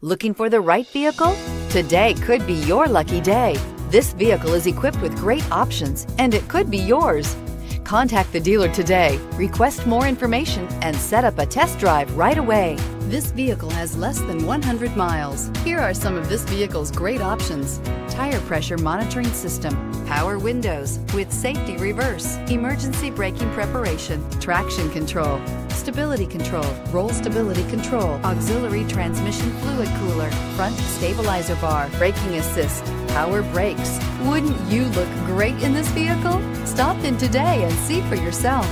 Looking for the right vehicle? Today could be your lucky day. This vehicle is equipped with great options and it could be yours. Contact the dealer today, request more information, and set up a test drive right away. This vehicle has less than 100 miles. Here are some of this vehicle's great options. Tire pressure monitoring system, power windows with safety reverse, emergency braking preparation, traction control, stability control, roll stability control, auxiliary transmission fluid cooler, front stabilizer bar, braking assist, power brakes. Wouldn't you look great in this vehicle? Stop in today and see for yourself.